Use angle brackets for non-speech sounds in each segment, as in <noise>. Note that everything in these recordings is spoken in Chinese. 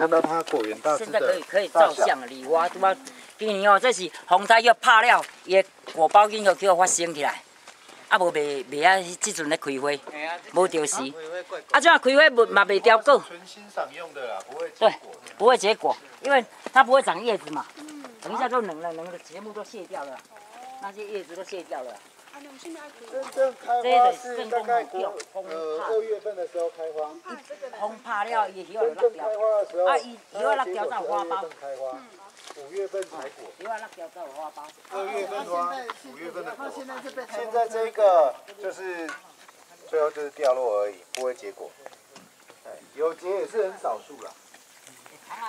看到它果园大致现在可以可以照相了，梨花拄啊，今年哦，这是风台要拍了，伊的果包已经叫叫发生起来，啊无未未啊，即阵咧开花，无着时，啊这样开花无嘛未凋果，纯欣赏用的啦，不会结对果。不会结果，因为它不会长叶子嘛，等一下就冷了，冷了全部都卸掉了，那些叶子都卸掉了。真正开花是大概呃二月份的时候开花，风拍了，伊叶就落掉开，花的时候，啊以以后那结条果是二月上花苞开花，五月份才果，叶啊落掉才有花苞。二月份花，五月份的果。现在这个就是最后就是掉落而已，不会结果。有结也是很少数了。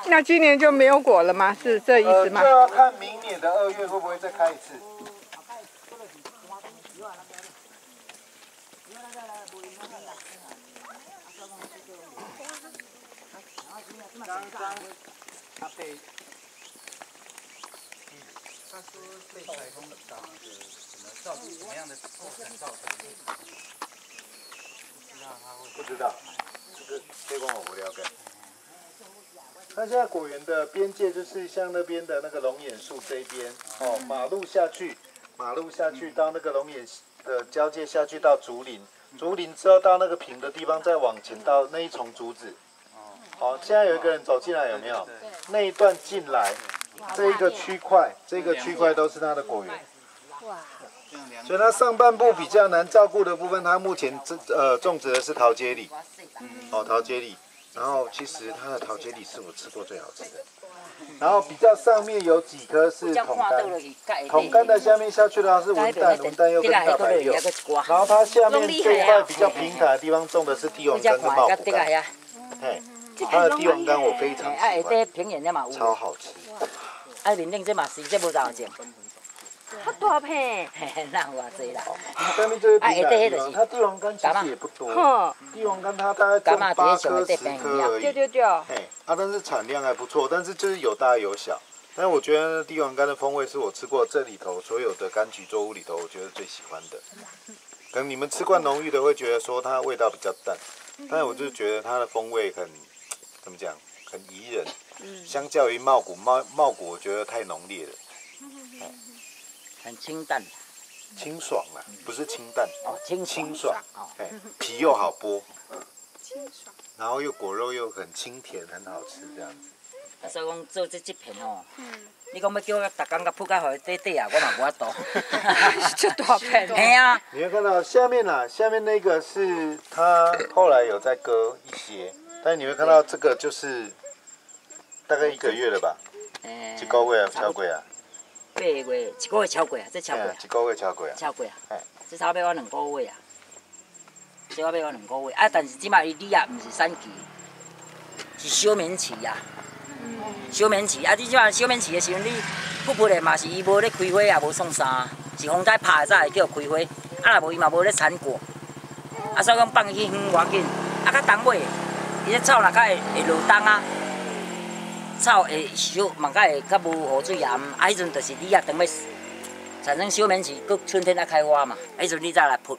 那今年就没有果了吗？是这意，思吗？就要看明年的二月会不会再开一次。刚刚他被，他说被台风打的什么造成什么样的后果造成的？不知道，这个这关我不了解。那现在果园的边界就是像那边的那个龙眼树这一边，哦，马路下去，马路下去到那个龙眼的交界下去到竹林，竹林之后到那个平的地方再往前到那一丛竹子。好，现在有一个人走进来，有没有？那一段进来，这一个区块，这个区块都是它的果园。哇。所以它上半部比较难照顾的部分，它目前这呃种植的是桃接李，哦桃接李，然后其实它的桃接李是我吃过最好吃的。然后比较上面有几颗是桶柑，桶柑的下面下去的话是文旦，文旦又跟大白柚。然后它下面这一块比较平坦的地方种的是帝王柑跟茂谷柑，嘿，它的帝王柑我非常喜哎，欢，这平原的嘛有，超好吃。啊面顶这嘛是，这无咋种，它大片，嘿嘿，那有偌济啦。下面这个啊平下底那就是坦的地方，它帝王柑其实也不多，帝王柑它大概种八颗十颗而已。对对对，嘿，啊，但是产量还不错，但是就是有大有小。但是我觉得帝王柑的风味是我吃过这里头所有的柑橘作物里头，我觉得最喜欢的。可能你们吃惯浓郁的会觉得说它味道比较淡，但是我就觉得它的风味很怎么讲，很宜人。嗯。相较于茂谷，茂茂谷我觉得太浓烈了，很清淡，清爽啊，不是清淡，哦，清清爽，哦，哎，皮又好剥，清爽。然后又果肉又很清甜，很好吃这样子。所以讲做这这片哦，你讲要叫我逐工甲铺甲互底底啊，我嘛无法度。<laughs> 就大片。<laughs> 嘿啊，你会看到下面啦、下面那个是它后来有再割一些，但你会看到这个就是大概一个月了吧，诶，一个月啊，超过啊，八月一个月超过啊，这超过啊，哎一个月超过啊，超过啊嘿，这差不多我两个月啊，这我要我两个月。啊，但是即摆伊李啊，毋是产期，是休眠期啊。休眠期啊，你即摆休眠期的时阵，你噗噗的嘛是伊无咧开花也无送啥，是风台拍的才会叫开花，啊若无伊嘛无咧产果，啊所以讲放去远无要紧，啊较冬尾，伊只草若较会会落冬啊，草会小嘛较会较无雨水啊，啊迄阵就是你啊等要产生休眠期，搁春天才开花嘛，啊迄阵你再来噗，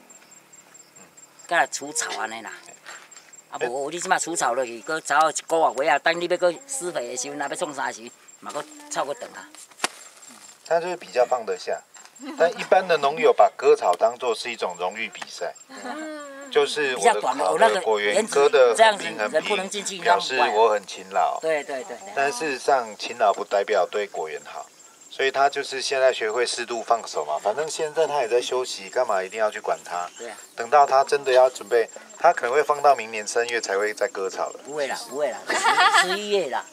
再来除草安尼啦。啊无，你即马除草落去，搁草一个月尾啊，等你要搁施肥的时阵，若要创啥时，嘛搁草搁长啊。它就是比较放得下。但一般的农友把割草当做是一种荣誉比赛，就是我的草的果园割的很平很平，表示我很勤劳。对对对对。但事实上，勤劳不代表对果园好，所以他就是现在学会适度放手嘛。反正现在他也在休息，干嘛一定要去管他？对啊。等到他真的要准备，他可能会放到明年三月才会再割草了。不会啦，不会啦，十十一月啦，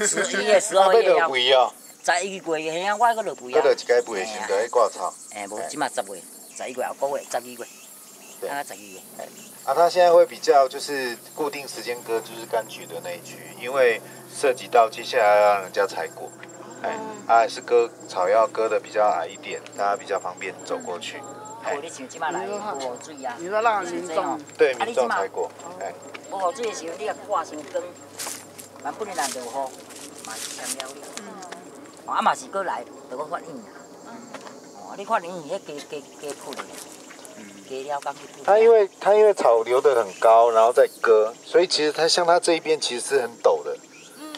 十一月、十二 <laughs> 月要。肥哦。十一月嘿啊，我搁落肥啊。搁落一届肥的时阵在挂草。哎，无，即马十月、十一月后个月、十二月，啊，十二月。啊，他现在会比较就是固定时间割，就是柑橘的那一区，因为涉及到接下来要让人家采果，哎，他还是割草药割的比较矮一点，大家比较方便走过去。哎，你像即马来无水啊？你说让民众对民众采果，哎，无水的时候，你啊挂成根，万不能难落雨，嘛是香了了。哦，啊嘛是过来，就我发炎啊。哦，你发炎，迄加加加铺咧，它因为它因为草留得很高，然后再割，所以其实它像它这一边其实是很陡的，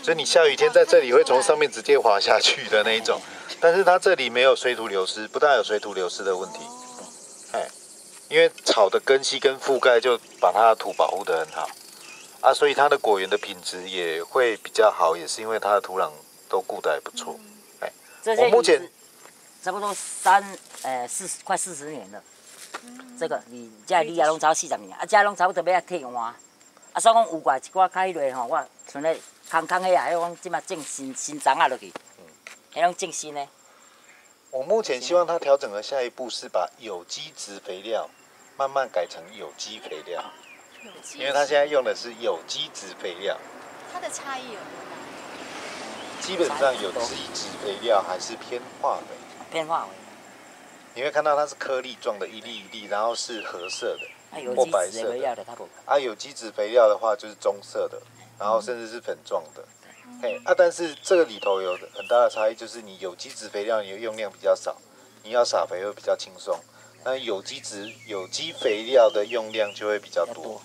所以你下雨天在这里会从上面直接滑下去的那一种。但是它这里没有水土流失，不但有水土流失的问题，哎，因为草的根系跟覆盖就把它的土保护得很好。啊，所以它的果园的品质也会比较好，也是因为它的土壤都顾得还不错。这些我目前差不多三呃四十快四十年了。这个你这李啊拢超四十年，啊这拢差不多要替换。啊，所以讲有外一寡开落吼，我像咧空空的啊，迄讲即马种新新长啊落去，迄种种新的。我目前希望它调整的下一步是把有机质肥料慢慢改成有机肥料，因为它现在用的是有机质肥料。它的差异有多大？基本上有机质肥料还是偏化肥，偏化为，你会看到它是颗粒状的，一粒一粒，然后是褐色的啊有或机质白色的。的肥料的，它无。啊，有机质肥料的话就是棕色的，然后甚至是粉状的。嘿，啊，但是这个里头有很大的差异，就是你有机质肥料你的用量比较少，你要撒肥会比较轻松。那有机质有机肥料的用量就会比较多。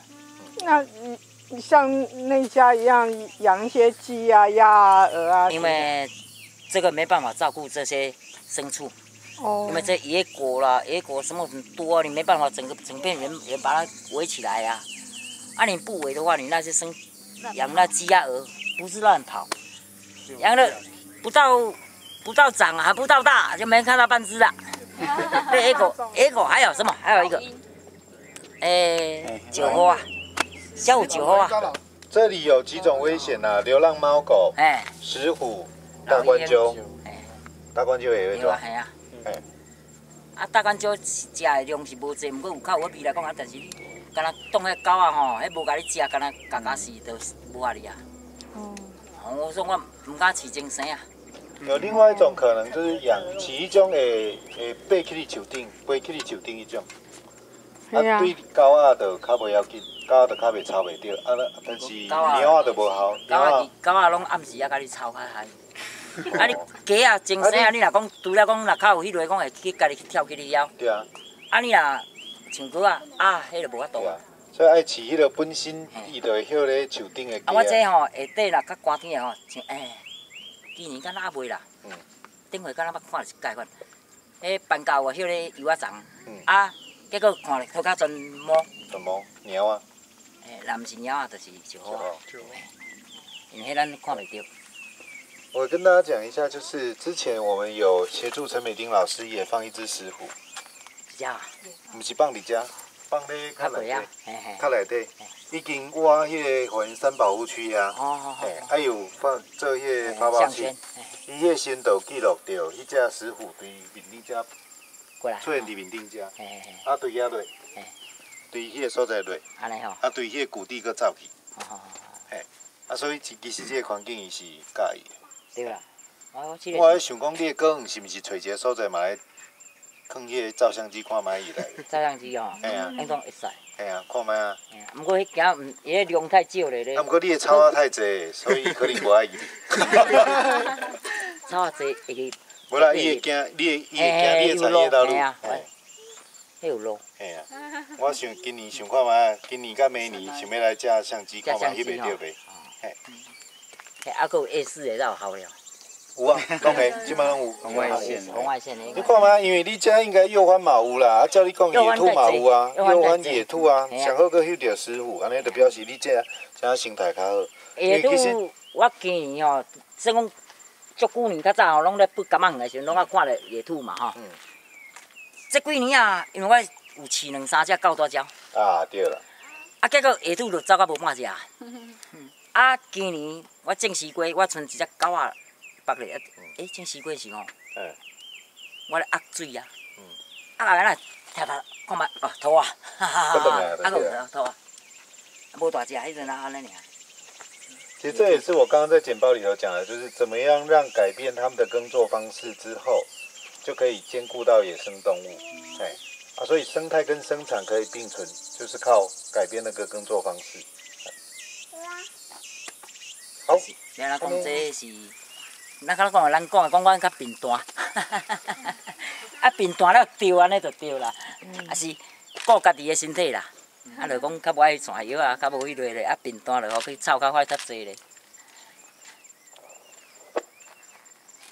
那你你像那家一样养一些鸡啊、鸭啊、鹅啊？因为这个没办法照顾这些牲畜，哦因为这野果啦、野果什么很多，你没办法整个整片人也把它围起来呀、啊。你不围的话，你那些生养那鸡鸭鹅不是乱跑，养了不到不到长还不到大就没看到半只了。<laughs> 对野果，<laughs> 野果还有什么？还有一个，哎、酒窝啊，小虎酒窝啊，这里有几种危险啊？流浪猫狗、哎、石虎、大冠鸠，哎。大冠鸠也会抓对啊，。大干椒食的量是无济，毋过有较有味来讲啊，但是你敢若冻迄狗啊吼，迄无甲你食，敢若夹夹死都无法哩啊。哦哦，我说我毋敢饲精生啊。有另外一种可能就是养饲迄种会会爬起你树顶，飞起你树顶迄种。啊，啊对狗仔就较袂要紧，狗仔就较袂吵袂着。啊，但是猫仔就无效，狗啊猫，狗啊拢暗时啊甲你吵开嗨。<laughs> 啊，你鸡啊精生啊，你若讲除了讲若较有迄类讲会去家己去跳起你了，对啊，啊你若像狗啊啊，迄就无法度啊。所以爱饲迄个本身伊就会歇咧树顶的啊，我这啊。吼下底啦，较寒天的吼，像诶，今年敢若还袂啦嗯，顶回敢若捌看一届款，迄班教有迄个油啊长嗯，啊，结果看咧好较全毛，什么猫啊？诶，若毋是猫啊，就是小虎啊，哦因为迄咱看袂着。我跟大家讲一下，就是之前我们有协助陈美丁老师也放一只石虎，是啊，不是放伫遮，放咧较内较袂啊底，，嘿嘿。较内底，已经挖迄个火焰山保护区啊。好好好嘿，，还有放做迄个发报器项圈，，嘿伊迄个先导记录着迄只石虎对面顶遮过来。出现伫面顶遮，嘿嘿嘿，啊对遐落嘿，对迄个所在落，啊对迄个谷地搁走去，好好好，啊所以其其实这个环境伊是介意的。对啦。哦，即我个咧想讲，你的个园是毋是找一个所在嘛来，放迄个照相机看卖伊来？照相机哦，嘿啊，应当会使。嘿啊，看卖啊。嘿啊毋过迄件毋，伊迄量太少咧咧啊，，毋过你的草啊太济，所以可能无爱伊。<laughs> <laughs> 草啊济会去，无啦，伊会惊，你会伊会惊嘿你的产业道路。嘿啊迄有路。嘿啊，我想今年想看卖，今年甲明年想要来借相机看卖翕袂着袂？嘿，啊，还有 A 四的，才有效了。有啊，拢会，<laughs> 即摆拢有。红外线红外线的。你看嘛，因为你遮应该右翻嘛有啦，啊，照你讲野兔嘛有啊，右翻野兔啊，上好个翕着师傅，安尼就表示你遮遮心态较好。下其实拄我今年吼，算讲足久年较早吼，拢咧不感冒的时阵，拢啊看着野兔嘛吼。嗯这几年啊，因为我有饲两三只狗大鸟，啊，对啦，啊，结果野兔就走甲无半只。<laughs> 嗯啊，今年我种西瓜，我剩一只狗仔绑咧，诶，种西瓜是吼，嗯，我咧压水啊。嗯，啊，来来，跳跳，看觅哦，兔啊，哈哈哈啊，就是。有兔啊，无大只，迄阵啊安尼尔。其实这也是我刚刚在简报里头讲的，就是怎么样让改变他们的耕作方式之后，就可以兼顾到野生动物，哎，啊，所以生态跟生产可以并存，就是靠改变那个耕作方式。好，咱来讲这是，咱敢讲咱讲的讲阮较平淡，<laughs> 啊平淡了对安尼就对啦，啊是顾家己的身体啦，啊就讲较无爱去传药啊，较无迄类咧，啊平淡就好去臭较快较济咧。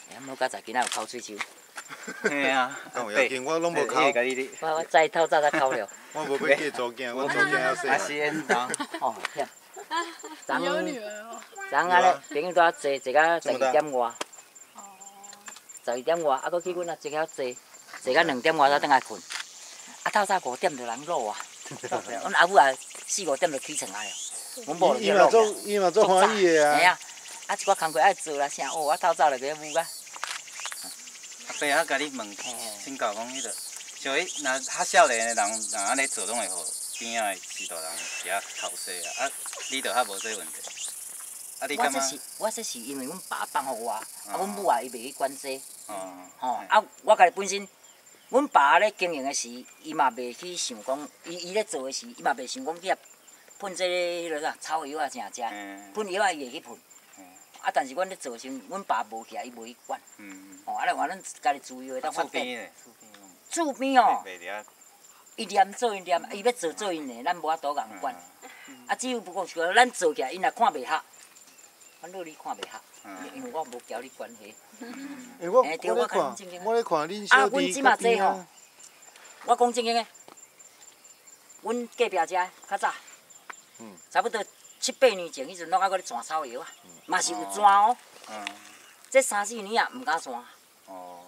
哎无甲早囡仔有口水手，嘿啊，讲 <laughs> 有要紧，我拢无考，甲你我我早透早才考了。<laughs> 我无要嫁做囝，我做囝还啊是细。缘当，哦，忝。昨你有女儿哦。昨暗咧，朋友拄仔坐坐到十二点外，十二点外，啊，搁去阮啊坐遐坐，坐到两点外才倒来困。啊，透早五点就人落啊，<laughs> 阮阿母啊四五点就起床啊了，阮某就伊嘛做。伊嘛做欢喜的啊。嘿啊，啊一寡工课爱做啦，啥哦，我透早就去舞啊。阿伯啊，甲你问，请教讲迄个，像迄若较少年的人，若安尼做，拢会互边仔的指导人遐偷洗啊，啊，你着较无这问题。啊，你感觉我这是？我这是因为阮爸放互我，啊，阮母啊伊袂去管这。哦，吼、啊，我家己本身，阮爸咧经营的时，伊嘛袂去想讲，伊伊咧做的时，伊嘛袂想讲去喷这个迄落啥草药啊啥食，嗯喷药啊伊会去喷嗯。啊，但是阮咧做的时阵，阮爸无起来，伊无去管。嗯，吼、啊，来话咱家己自由的啊，厝当发展。边的，厝边的厝边哦，伊念做伊念，伊要做做因的，咱无法度共管。啊，只有不过是讲咱做起来，因也看袂合，反正你看袂合，嗯因为我无交你关系。诶，我哎对我咧看我咧看恁啊小弟阮即马较边这吼啊。我讲正经的，阮隔壁遮较早，嗯差不多七八年前，迄阵拢还搁咧传草药啊，嘛是有传哦。嗯，这三四年也，毋敢传，哦，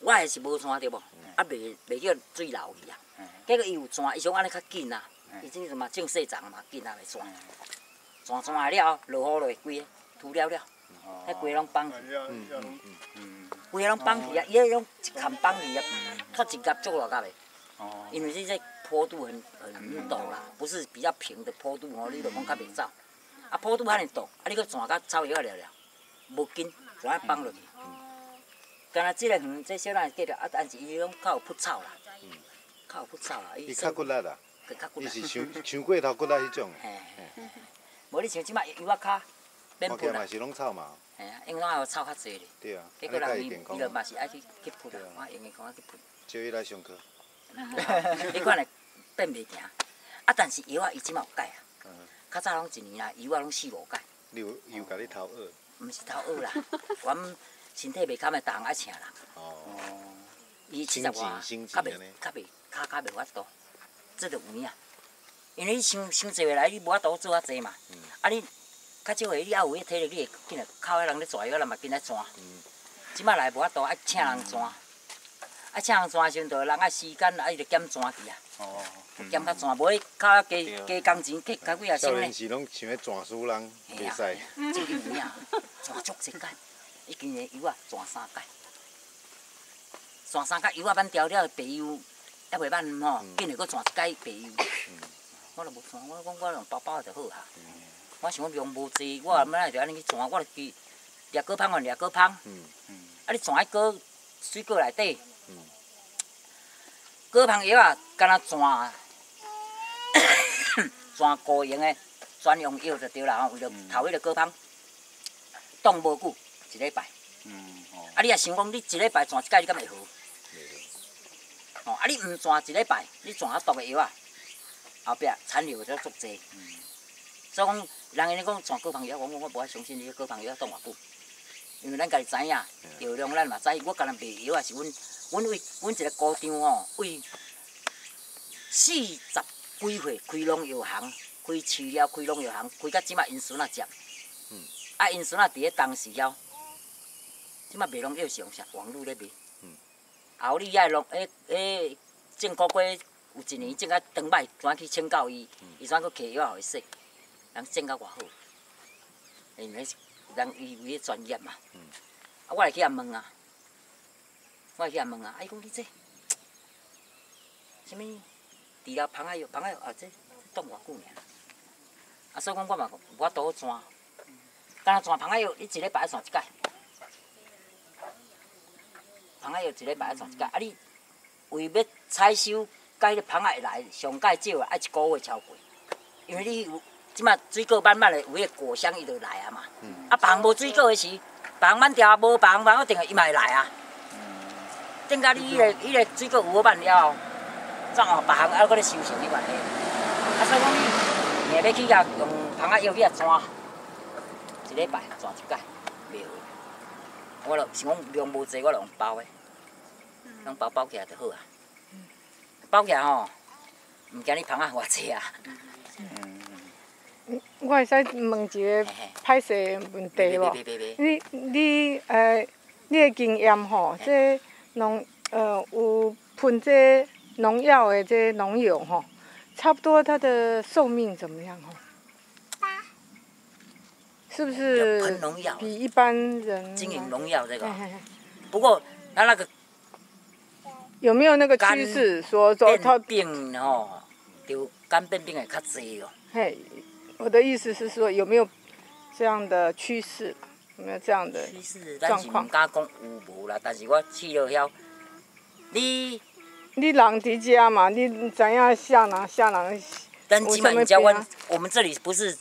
我也是无山对无，啊袂袂叫水流去啊。嗯。结果伊有山，伊想安尼较紧啊。嗯，伊即阵嘛种细丛嘛紧啊来传，传传下了后落雨落规个土了了，哦。迄规拢放去，嗯，规个拢放去啊，伊迄种一砍放去啊，较一夹足落夹的。哦，因为这些坡度很很陡啦，不是比较平的坡度哦，你就讲较袂走。啊，坡度遐尼陡，啊，你搁转到草药了了，无紧，转啊放落去。敢若即个园，这小咱隔壁啊，但是伊拢较有铺草啦，较有铺草啦，伊较骨力啦，佮较骨力。伊是伤伤过头骨力迄种 <laughs> 无你像即摆油仔骹免铺啦看起来嘛，是拢臭嘛，嘿啊，因为拢还有草较济咧。对啊，结果人伊就。嘛是爱去去铺啦，我用伊讲去来上课。你看咧变袂行，啊，但是药啊，伊即马有改啊。嗯较早拢一年啦，药啊拢四五改，你有有甲你偷学。毋是头学啦。<laughs> 阮身体袂堪的，逐项爱请人。哦。哦，伊七十外，较袂较袂骹较袂法度，这着有影。因为你伤伤济月来，你无法度做啊济嘛。嗯啊你较少岁，你还有迄体力，你会紧来靠迄人咧拽药，咱嘛紧来抓。嗯即摆来无法度，爱请人抓。啊，请人抓的时阵，就人爱时间，啊伊着减抓去啊，哦，减较抓，无伊较加加工钱，加加几啊少升咧。年时拢想要转输人，袂使。这个有影，<laughs> 转足一届，伊今年油啊转三届，转三届油啊挽调了，白油还袂挽吼，紧来搁转一届白油。我就无转，我讲我用包包就好哈。我想讲量无济，我后尾就安尼去转，我就去掠果芳换掠果芳。嗯。啊，你转迄果水果内底嗯，果芳药啊，敢若转 <coughs> 转高型的专用药就对啦吼，为着头迄个果芳，冻无久一礼拜。嗯，哦，啊，你若想讲你一礼拜转一届，你敢会好？哦，啊，你毋转一礼拜，你转啊毒的药啊，后壁残留就足济。所以讲，人因咧讲转果芳药，我我我无爱相信你果芳药冻偌久，因为咱家己知影，药量咱嘛知，我干若卖药也是阮，阮为阮一个姑丈吼，为四十几岁开农药行，开饲料开农药行，开到即马因孙仔接。啊，因孙仔伫咧当时了。即马卖农药是用啥网络咧卖。嗯后你遐农迄迄种苦瓜有一年种啊长摆，转去请教伊，伊转去摕药互伊说，人种甲偌好。因为人伊有迄专业嘛。啊，我来去遐问啊，我来去遐问啊，啊，伊讲你这，啥物？除了螃蟹药，螃蟹药啊，这冻偌久尔？啊，所以讲我嘛无法度好转。敢若转芳仔药，你一礼拜要转一届。螃蟹药一礼拜要转一届，啊你为要采收，甲迄个螃蟹会来，上介少啊，爱一个月超过。因为你有即马水果慢慢的有迄个果香，伊就来啊嘛。啊，别项无水果的时，别项慢条无别项慢，一定伊嘛会来啊。等甲你迄、个迄、个水果有好慢了后，怎哦别项还搁咧收成迄款的。啊，所以讲你硬要去遐用芳仔药去遐转，一礼拜转一届，我就想讲量无济，我就用包的，用包包起来就好啊。包起来吼，毋惊你芳啊偌济啊。嗯我会使问一个歹势的问题无？你你呃，你的经验吼，这农呃有喷这农药的这农药吼，差不多它的寿命怎么样吼？是不是喷农药，比一般人经营农药这个不过那那个有没有那个趋势说说它变病哦，就肝病病的较济哦。嘿，我的意思是说有没有这样的趋势？有没有这样的？其实咱是唔敢讲有无啦，但是我去了遐，你你人伫遮嘛，你怎样下人下人但基本教我我们这里不是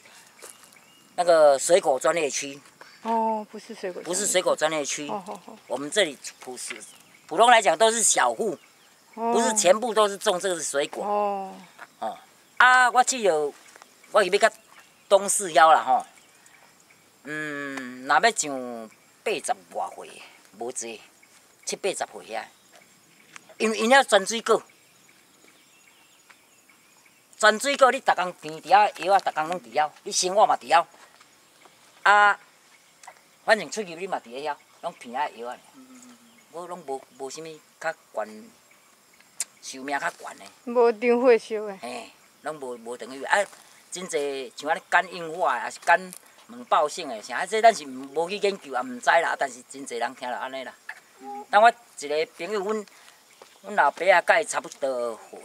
那个水果专业区，哦，不是水果，不是水果专业区，哦哦哦我们这里普是普通来讲都是小户，哦，不是全部都是种这个水果。哦，啊，我去有，我是要甲东四幺啦吼。嗯，若要上八十外岁，无济，七八十岁遐。因为因遐泉水果，泉水果你逐工片伫遐药啊，逐工拢伫遐，你生活嘛伫遐。啊，反正出去你嘛伫咧遐，拢片遐药啊尔。我拢无无啥物较悬，寿命较悬的。无张火烧的，嘿，拢无无等于啊，真侪像安尼肝硬化的，也是肝门爆性的，啥啊，这咱是无去研究也毋知啦，但是真侪人听了安尼啦。当我一个朋友，阮阮老爸啊，甲伊差不多岁，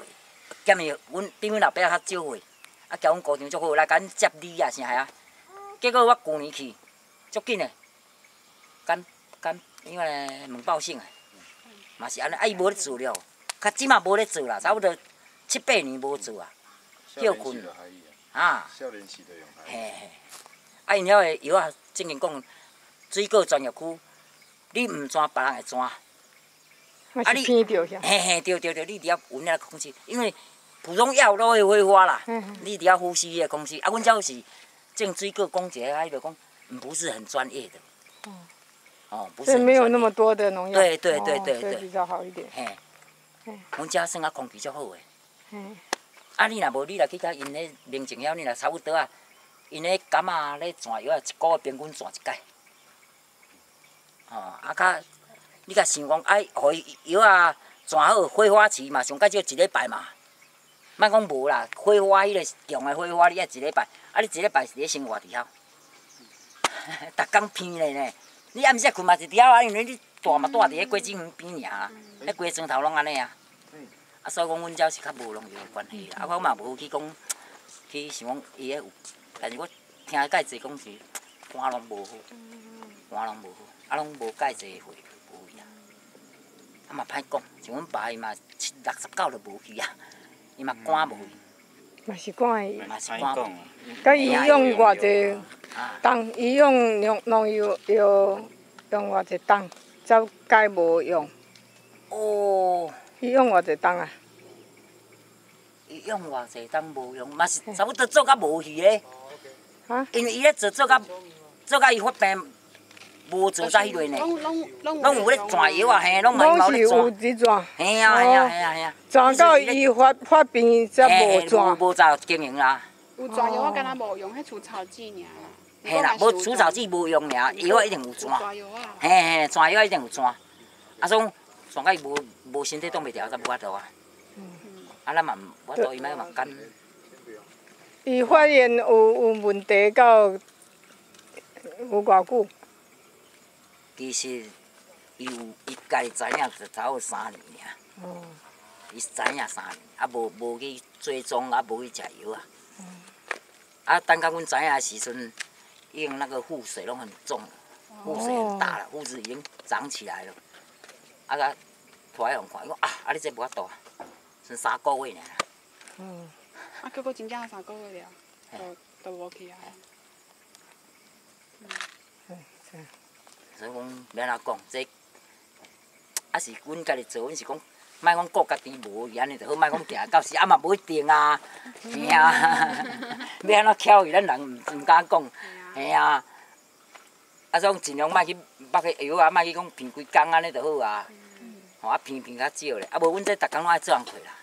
兼伊阮比阮老爸啊较少岁，啊交阮姑丈足好，来甲阮接礼啊啥啊。结果我旧年去，足紧的，干干因为门报性的，嘛是安尼，啊伊无咧做了，较即嘛无咧做啦，差不多七八年无做啊。少年时就海啊，啊，少年时就用海嘿嘿，啊因遐个药啊，正经讲，水果专业区，你毋钻，别人会钻。嘛是啊你偏着遐，嘿嘿，对对对，你伫遐闻遐空气，因为普通药都会挥发啦，嘿嘿。你伫遐呼吸迄个空气，啊，阮遮是种水果讲一个，啊，伊就讲，嗯，不是很专业的。哦，不是没有那么多的农药，对对对对对比较好一点，嘿嘿，阮遮算啊空气较好诶。嘿，啊，你若无，你若去甲因咧明镜遐，你若差不多啊，因咧感啊咧转药啊，一个月平均转一届。哦，啊，较你甲想讲，哎，互伊药啊转好，挥发期嘛，上介少一礼拜嘛。莫讲无啦，挥花迄个强的挥花，你爱一礼拜，啊，你一礼拜是咧生活伫遐，<laughs> 逐工偏咧呢。你暗时困嘛是伫遐啊，因为你住嘛住伫咧果子园边尔啊，咧规个床头拢安尼啊。啊，所以讲阮遮是较无农药的关系啦。啊，我嘛无去讲去想讲伊迄有，但是我听介济讲是肝拢无好，肝拢无好，啊，拢无介济岁无去啊。啊嘛歹讲，像阮爸伊嘛七六十九就无去啊，伊嘛肝无去，嘛是管伊，嘛是肝无歹讲去。甲伊用偌济啊，冬，伊用农农药药用偌济冬，才该无用，哦，伊用偌济冬啊？伊用偌济当无用，嘛是差不多做甲无去咧。啊因为伊咧做做甲做甲伊发病无做早迄类呢。拢拢拢拢有咧转药啊，嘿，拢嘛拢嘛有咧是有转，伫转，嘿啊嘿啊嘿啊嘿啊，转到伊发发病才无嘿转无。无早经营啦，有转药，我敢若无用，迄除草剂尔啦。嘿啦，无除草剂无用尔，药啊一定有有转，抓药啊。嘿嘿，转药一定有转，啊，所以讲转到伊无无身体挡袂牢，才无法度啊。啊，咱嘛毋法度，伊莫嘛干，伊发现有有问题到有偌久？其实伊有伊家己知影，就头有三年尔，哦，伊知影三年，啊无无去追踪，啊无去食药啊。啊，等到阮知影的时阵，已经那个腹水拢很重了，腹水很大了，胡子已经长起来了。啊甲拖来互看，伊讲啊，啊你这无法度啊，剩三个月尔。嗯，啊，结果真正三个月了，都都无去啊。所以讲要安怎讲，这啊是阮家己做，阮是讲，莫讲顾家己无伊安尼就好，莫讲行到时啊嘛无一定啊，吓啊，要安怎巧伊咱人毋毋敢讲，吓啊，啊，种尽量莫去抹个药啊，莫去讲平几工安尼就好啊。吼啊，鼻鼻较少咧，啊无阮这逐工拢爱做人气啦。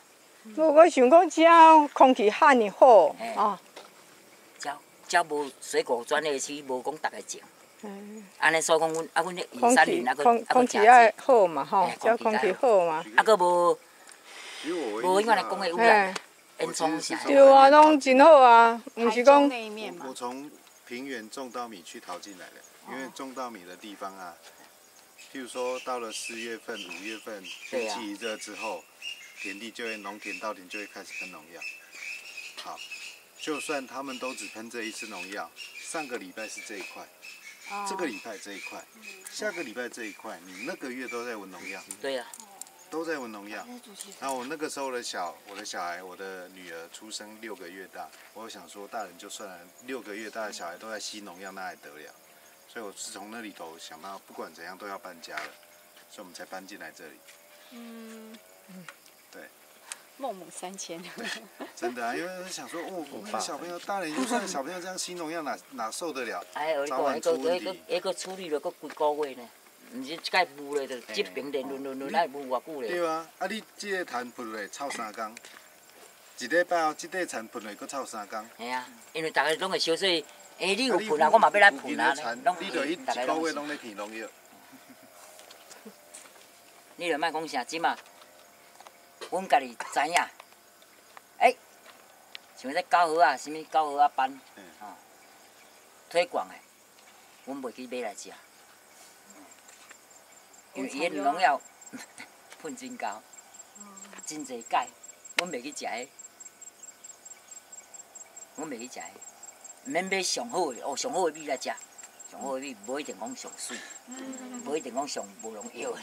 无我想讲，只要空气喊的好哦，只只无水果专业区，无讲逐个种。嗯。安尼所以讲，阮啊，阮咧空二三年啊，气空佫啊空气爱济，好嘛吼嘿，只要空气好嘛。啊佫无无永远来讲的污染嘿，烟囱啥。对啊，拢真好啊，毋是讲我，从平原种稻米去淘进来的，因为种稻米的地方啊，譬如说到了四月份、五月份天气一热之后，田地就会农田稻田就会开始喷农药。好，就算他们都只喷这一次农药，上个礼拜是这一块，这个礼拜这一块，下个礼拜这一块，你那个月都在闻农药，对啊，都在闻农药。然后我那个时候的小，我的小孩，我的女儿出生六个月大，我想说大人就算了，六个月大的小孩都在吸农药，那还得了？所以我是从那里头想到，不管怎样都要搬家了，所以我们才搬进来这里。嗯，对，孟母三迁，<laughs> 真的啊，因为想说，哦，我们小朋友，大人就算小朋友这样吸农药，哪哪受得了？哎，有早晚迄个出问题迄个迄个处理了搁几个月呢，毋是一摆雾咧，就即平连轮轮轮爱雾偌久咧。对啊，啊你这个痰喷落臭三工，一礼拜后，这个痰喷落佫臭三工。嘿啊，因为逐个拢会烧，所以哎，你有盆啊，我嘛要来盆啊你着一逐个。月拢咧喷农药。<laughs> 你著莫讲啥，即嘛，阮家己知影。诶、像这高荷啊，啥物高荷啊斑，嗯。吼、推广的，阮袂去买来食，因为伊的农药 <laughs> 喷真高，真侪钙，阮袂去食诶，阮袂去食迄，免买上好的，哦，上好的米来食，上好的米无一定讲上水，无一定讲上无农药的。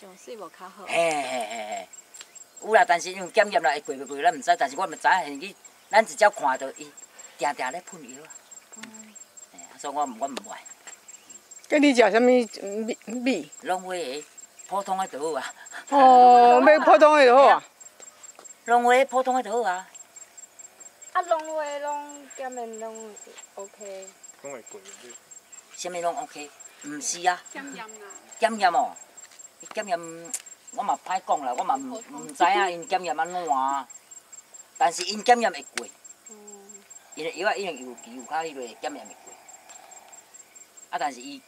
上水无较好。嘿嘿嘿嘿，有啦，但是因为检验啦会过袂过咱毋知，但是我毋知影现去，咱直接看到伊定定咧喷油啊。嘿啊，所以我我毋爱，跟你食啥物米米？拢花个普通的就好啊，哦，买普通的就好啊。拢花普通的就好啊。啊，拢话拢检验拢 OK。拢会贵的。啥物拢 OK，毋是啊，检验啊。检验哦，伊检验我嘛歹讲啦，我嘛毋毋知影因检验安怎啊。但是因检验会过，嗯，因的药啊，因为有期有较迄个检验会过。啊，但是伊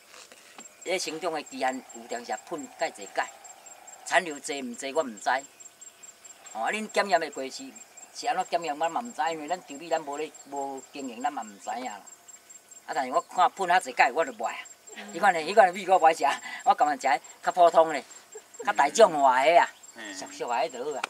咧成长的期限有当时喷介济钙，产量济毋济我毋知。哦，啊，恁检验会过是是安怎检验，我嘛毋知，因为咱稻米咱无咧无经营，咱嘛毋知影啦。啊，但是我看喷较济钙，我就无爱啊。迄款的迄款的米我无爱食，我感觉食迄较普通的，较大众化的啊，俗俗的迄就好啊，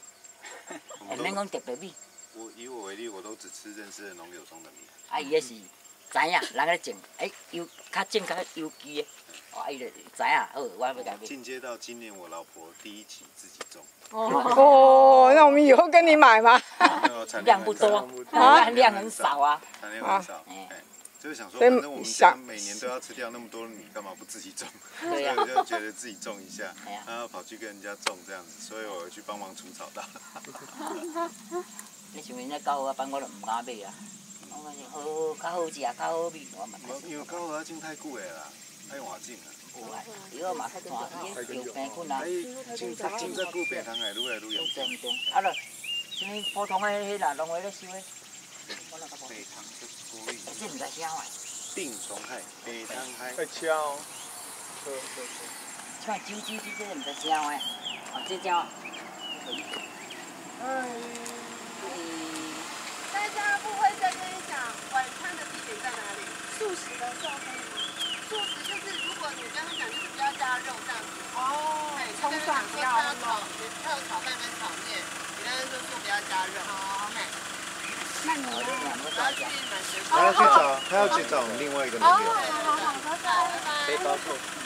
我毋免讲特别米。我以我为例，我都只吃认识的农友种的米。啊，伊迄是知影人咧种，诶、有较种较有机的，哦，啊伊就知影，好，我要甲伊。进阶到今年我老婆第一期自己种，哦，那我们以后跟你买嘛。呃产量不多，量量很少啊。产量很少，哎哎，就是想说，反正我们家每年都要吃掉那么多的米，干嘛不自己种？<laughs> <laughs> 所以我就觉得自己种一下 <laughs> 然后跑去跟人家种这样子，所以我去帮忙除草稻。你我就毋敢买啊。我好好较好食，较好味，我嘛因为种太贵的啦，爱换种啊。有啊，伊个嘛看伊个病病菌啊哎，，种种再久病通会愈来愈严重。啊咯，什物普通的迄啦，收的，我那个无，北汤是故意这毋知啥话，病虫害，北汤害。会敲哦。对对对。像九九这这毋知啥话，哦，这叫。大家不会再跟你讲晚餐的地点在哪里？素食的时候可以吗？素食就是如果你跟他讲，就是不要加肉这样子。哦对，葱蒜不要。炒，炒饭跟炒面，你跟他说说不要加肉。好嘿那。他要去找，他要去找我们另外一个男友。好好。拜拜。背包客。